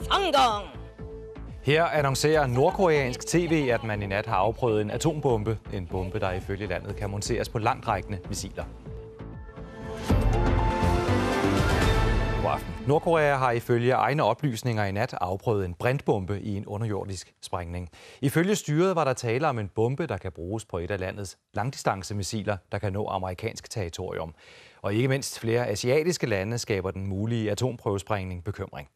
성공! Her annoncerer nordkoreansk tv, at man i nat har afprøvet en atombombe. En bombe, der ifølge landet kan monteres på langtrækkende missiler. God aften. Nordkorea har ifølge egne oplysninger i nat afprøvet en brintbombe i en underjordisk sprængning. Ifølge styret var der tale om en bombe, der kan bruges på et af landets langdistancemissiler, der kan nå amerikansk territorium. Og ikke mindst flere asiatiske lande skaber den mulige atomprøvesprængning bekymring.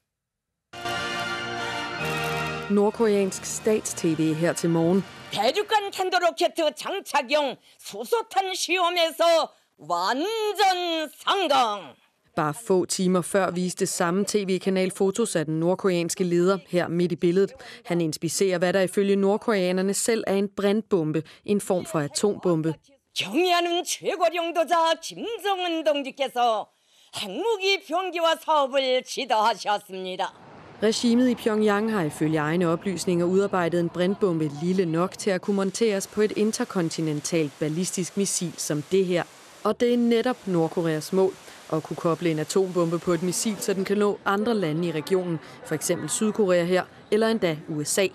Nordkoreansk stats-tv her til morgen. 대륙간 탄도로켓 장착용 수소탄 시험에서 완전 성공! Bare få timer før viste samme tv-kanal fotos af den nordkoreanske leder her midt i billedet. Han inspicerer, hvad der ifølge nordkoreanerne selv er en brandbombe, en form for atombombe. 경의하는 최고령도자 김정은 동지께서 핵무기 병기화 사업을 지도하셨습니다. Regimet i Pyongyang har ifølge egne oplysninger udarbejdet en brandbombe lille nok til at kunne monteres på et interkontinentalt ballistisk missil som det her. Og det er netop Nordkoreas mål at kunne koble en atombombe på et missil, så den kan nå andre lande i regionen, for eksempel Sydkorea her, eller endda USA.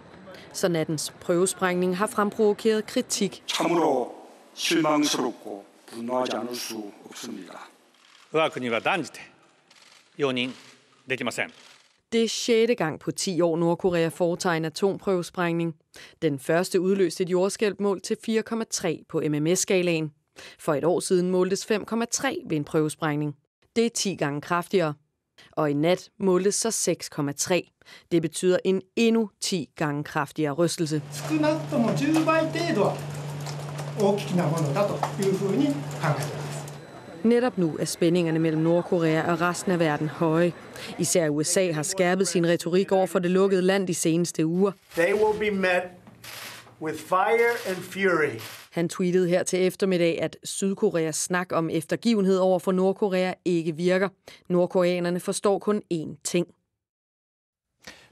Så nattens prøvesprængning har fremprovokeret kritik. 참 det er 6. gang på 10 år, Nordkorea foretager en atomprøvesprængning. Den første udløste et jordskælvmål til 4,3 på MMS-skalaen. For et år siden måltes 5,3 ved en prøvesprængning. Det er 10 gange kraftigere. Og i nat måltes så 6,3. Det betyder en endnu 10 gange kraftigere rystelse. Okay. Netop nu er spændingerne mellem Nordkorea og resten af verden høje. Især USA har skærpet sin retorik over for det lukkede land de seneste uger. They will be met with fire and fury. Han tweetede her til eftermiddag, at Sydkoreas snak om eftergivenhed over for Nordkorea ikke virker. Nordkoreanerne forstår kun én ting.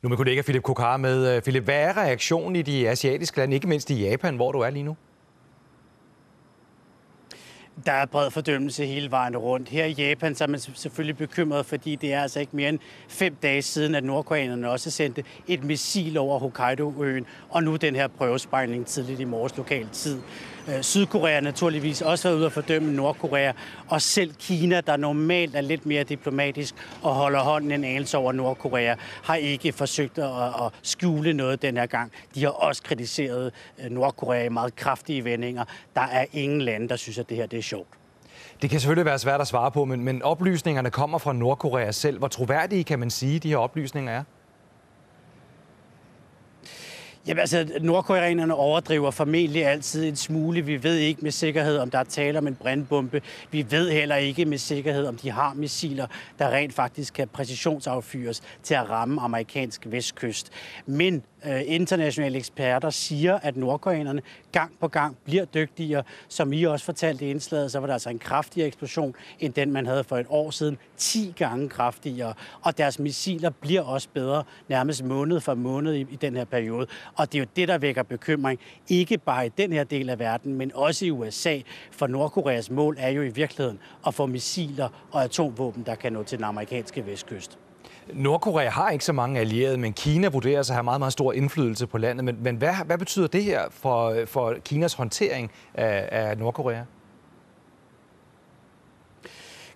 Nu med kollega Philip Kokar med. Philip, hvad er reaktionen i de asiatiske lande, ikke mindst i Japan, hvor du er lige nu? Der er bred fordømmelse hele vejen rundt. Her i Japan så er man selvfølgelig bekymret, fordi det er altså ikke mere end fem dage siden, at nordkoreanerne også sendte et missil over Hokkaido-øen, og nu den her prøvesprængning tidligt i morges lokal tid. Øh, Sydkorea naturligvis også været ude at fordømme Nordkorea, og selv Kina, der normalt er lidt mere diplomatisk og holder hånden en anelse over Nordkorea, har ikke forsøgt at, at skjule noget den her gang. De har også kritiseret øh, Nordkorea i meget kraftige vendinger. Der er ingen lande, der synes, at det her det er sjovt. Det kan selvfølgelig være svært at svare på, men, men oplysningerne kommer fra Nordkorea selv. Hvor troværdige kan man sige, de her oplysninger er? Jamen altså, nordkoreanerne overdriver formentlig altid en smule. Vi ved ikke med sikkerhed, om der er tale om en brandbombe. Vi ved heller ikke med sikkerhed, om de har missiler, der rent faktisk kan præcisionsaffyres til at ramme amerikansk vestkyst. Men øh, internationale eksperter siger, at nordkoreanerne gang på gang bliver dygtigere. Som I også fortalte i indslaget, så var der altså en kraftigere eksplosion, end den man havde for et år siden. 10 gange kraftigere. Og deres missiler bliver også bedre, nærmest måned for måned i, i den her periode. Og det er jo det, der vækker bekymring. Ikke bare i den her del af verden, men også i USA. For Nordkoreas mål er jo i virkeligheden at få missiler og atomvåben, der kan nå til den amerikanske vestkyst. Nordkorea har ikke så mange allierede, men Kina vurderes at have meget, meget stor indflydelse på landet. Men, men hvad, hvad betyder det her for, for Kinas håndtering af, af Nordkorea?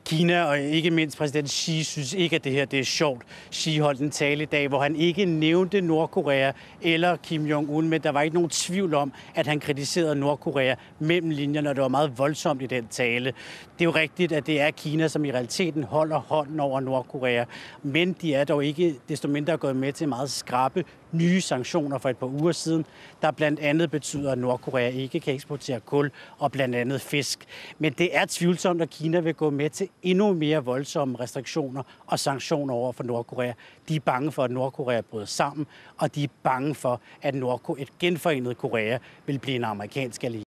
Kina og ikke mindst præsident Xi synes ikke, at det her det er sjovt. Xi holdt en tale i dag, hvor han ikke nævnte Nordkorea eller Kim Jong-un, men der var ikke nogen tvivl om, at han kritiserede Nordkorea mellem linjerne, og det var meget voldsomt i den tale. Det er jo rigtigt, at det er Kina, som i realiteten holder hånden over Nordkorea, men de er dog ikke desto mindre gået med til meget skrappe nye sanktioner for et par uger siden, der blandt andet betyder, at Nordkorea ikke kan eksportere kul og blandt andet fisk. Men det er tvivlsomt, at Kina vil gå med til endnu mere voldsomme restriktioner og sanktioner over for Nordkorea. De er bange for, at Nordkorea bryder sammen, og de er bange for, at Nordkorea, et genforenet Korea vil blive en amerikansk allieret.